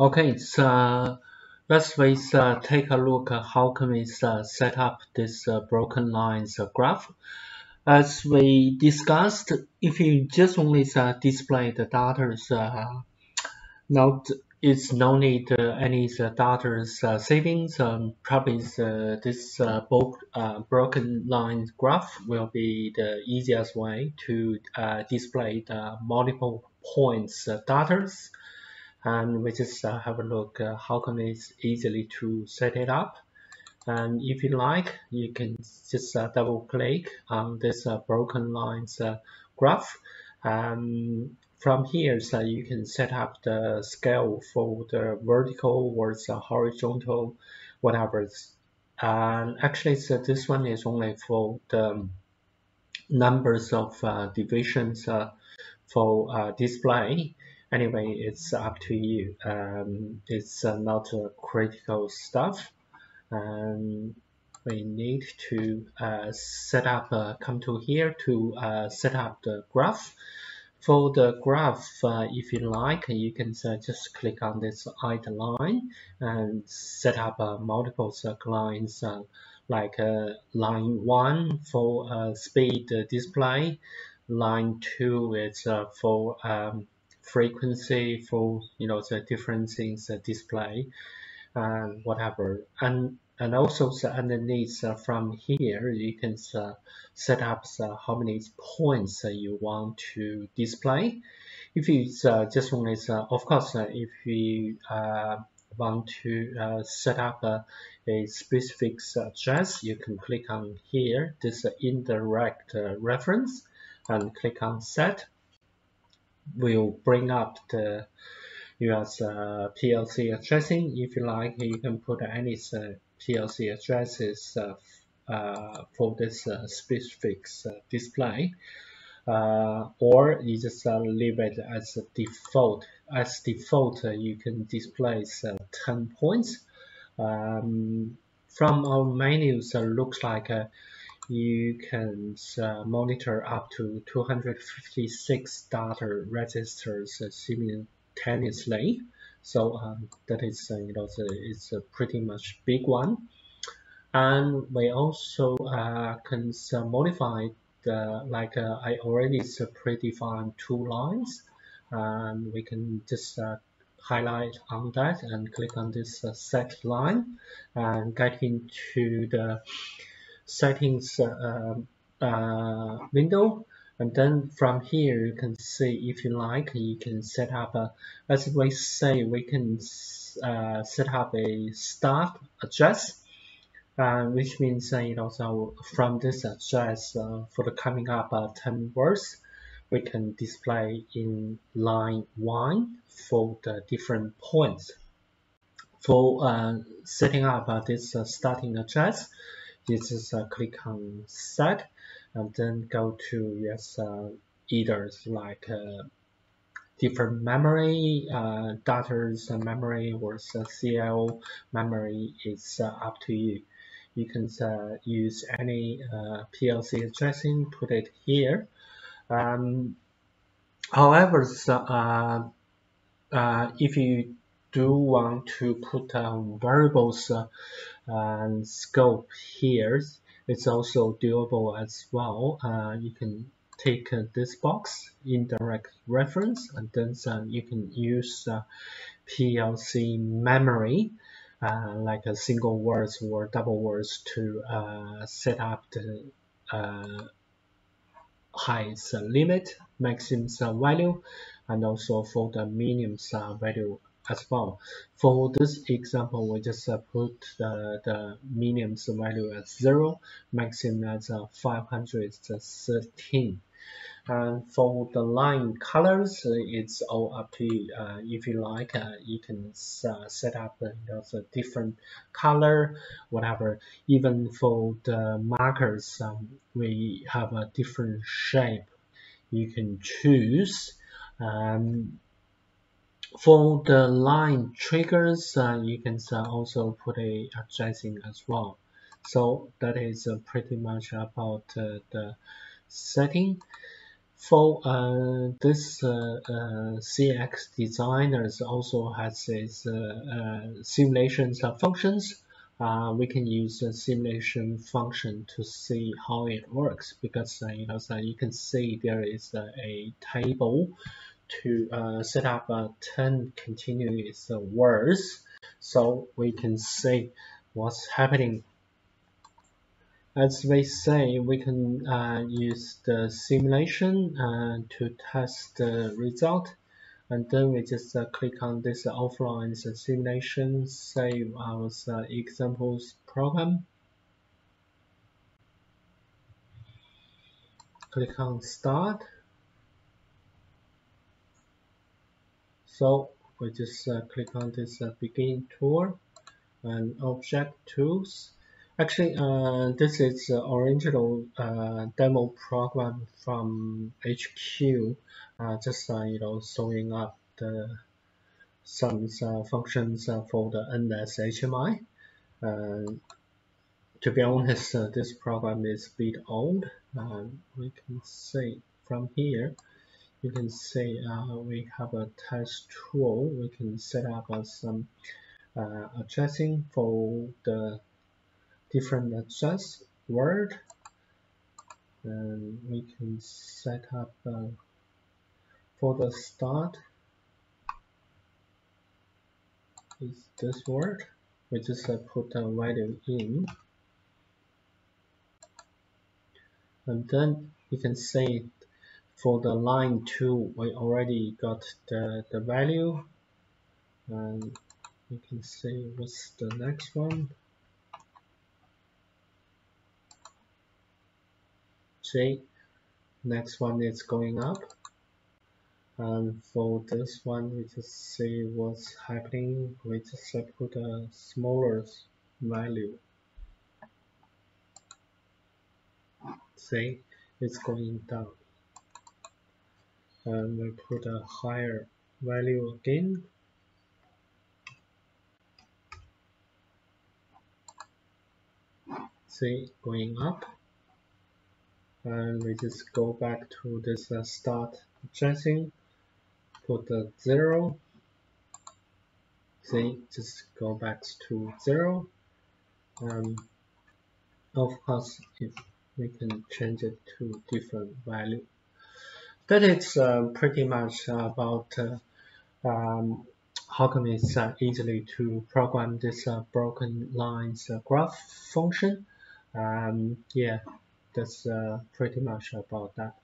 Okay, so let's uh, take a look at how can we uh, set up this uh, broken lines graph. As we discussed, if you just only uh, display the data, uh, not it's no need uh, any data savings. Um, probably this broken line graph will be the easiest way to display the multiple points data and we just uh, have a look uh, how can it's easily to set it up. And if you like you can just uh, double click on this uh, broken lines uh, graph. Um, from here so you can set up the scale for the vertical or the horizontal whatever and actually so this one is only for the numbers of uh, divisions for display anyway, it's up to you. Um, it's uh, not uh, critical stuff. And we need to uh, set up, uh, come to here to uh, set up the graph. For the graph, uh, if you like, you can just click on this line and set up multiple lines like line 1 for speed display, line 2 is for um, frequency for you know the different things uh, display and whatever. And and also so underneath uh, from here you can uh, set up uh, how many points uh, you want to display. If you uh, just want to of course if you want to set up a specific address you can click on here this indirect reference and click on set will bring up the US uh, PLC addressing. If you like, you can put any uh, PLC addresses uh, uh, for this uh, specific uh, display. or you just leave it as default. As default, you can display 10 points. Um, from our menus, it looks like you can uh, monitor up to 256 data registers uh, simultaneously. So um, that is, uh, you know, it's a pretty much big one. And we also uh, can uh, modify the, like uh, I already predefined two lines. And we can just highlight on that and click on this set line and get into the settings uh, uh, window. And then from here you can see if you like you can set up a as we say we can uh, set up a start address uh, which means uh, you know so from this address uh, for the coming up 10 words we can display in line 1 for the different points. For setting up this starting address you is uh, click on set and then go to yes uh, either like uh, different memory uh, data's memory or CL memory is uh, up to you. You can uh, use any uh, PLC addressing put it here. Um, however uh, if you do want to put um, variables uh, and scope here, it's also doable as well. Uh, you can take uh, this box, indirect reference, and then uh, you can use uh, PLC memory, uh, like a single words or double words to set up the highest limit, maximum value, and also for the minimum value as well. For this example, we just uh, put the, the minimum value as 0, maximum as uh, 513. And for the line colors, it's all up to you. Uh, if you like, uh, you can uh, set up uh, a different color, whatever. Even for the markers, um, we have a different shape you can choose. Um, for the line triggers, uh, you can uh, also put a addressing as well. So that is uh, pretty much about uh, the setting. For uh, this uh, uh, CX designers also has its simulations functions. we can use a simulation function to see how it works because you know so you can see there is a table to uh, set up uh, 10 continuous words so we can see what's happening as we say, we can uh, use the simulation uh, to test the result. And then we just uh, click on this offline simulation, save our uh, examples program. Click on start. So we just uh, click on this uh, begin tour and object tools Actually, uh, this is the original uh, demo program from HQ, uh, just uh, you know showing up the some functions for the NSHMI. to be honest, this program is a bit old. we can see from here, you can see we have a test tool. We can set up some addressing for the different address word. And we can set up uh, for the start. Is this word? We just uh, put a value in. And then you can say for the line 2 we already got the, the value. And you can see what's the next one. See next one is going up. And for this one we just see what's happening. We just put a smaller value. See it's going down and we put a higher value again. See going up. And we just go back to this uh, start addressing put the zero. See just go back to zero. Um, of course if we can change it to different value that is uh, pretty much about uh, um, how can we uh, easily to program this uh, broken lines graph function? Um, yeah that's pretty much about that